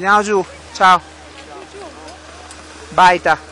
Tchau, Ju. Ciao. Baita.